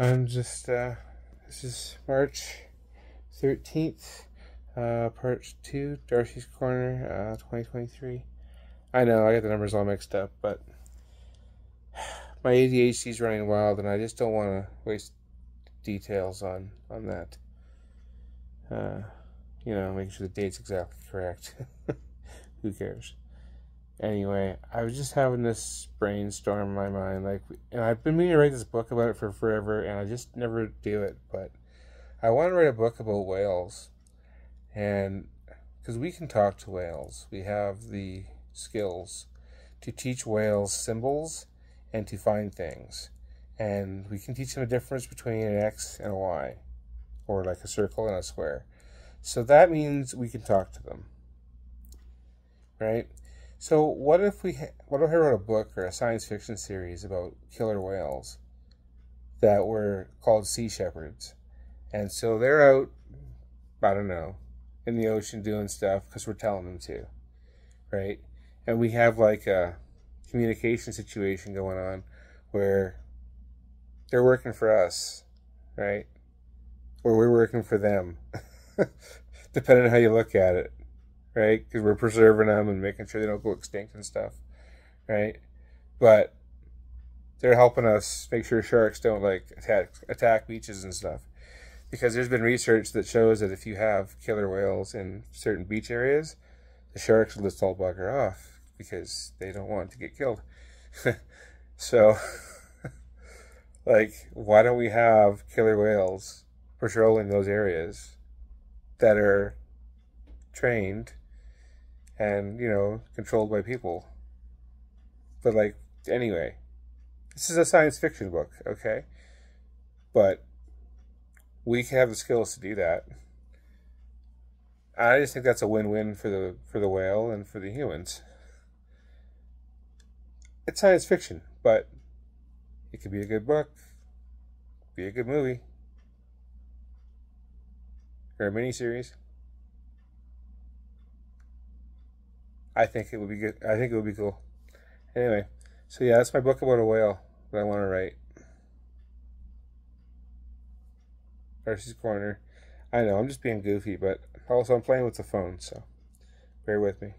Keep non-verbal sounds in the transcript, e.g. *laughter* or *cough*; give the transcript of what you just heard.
I'm just, uh, this is March 13th, uh, part 2, Darci's Corner, uh, 2023. I know, I got the numbers all mixed up, but *sighs* my ADHD is running wild, and I just don't want to waste details on, on that. Uh, you know, making sure the date's exactly correct. *laughs* Who cares? Anyway, I was just having this brainstorm in my mind, like, and I've been meaning to write this book about it for forever, and I just never do it. But I want to write a book about whales, and because we can talk to whales, we have the skills to teach whales symbols and to find things, and we can teach them a difference between an X and a Y, or like a circle and a square. So that means we can talk to them, right? So what if we what if I wrote a book or a science fiction series about killer whales that were called sea shepherds, and so they're out, I don't know, in the ocean doing stuff because we're telling them to, right? And we have like a communication situation going on where they're working for us, right? Or we're working for them, *laughs* depending on how you look at it right? Because we're preserving them and making sure they don't go extinct and stuff, right? But they're helping us make sure sharks don't like attack attack beaches and stuff. Because there's been research that shows that if you have killer whales in certain beach areas, the sharks will just all bugger off because they don't want to get killed. *laughs* so, *laughs* like, why don't we have killer whales patrolling those areas that are trained and you know controlled by people. But like anyway this is a science fiction book okay? But we have the skills to do that. I just think that's a win-win for the for the whale and for the humans. It's science fiction but it could be a good book be a good movie or a miniseries I think it would be good. I think it would be cool. Anyway, so yeah, that's my book about a whale that I want to write. Darci's Corner. I know, I'm just being goofy, but also I'm playing with the phone, so bear with me.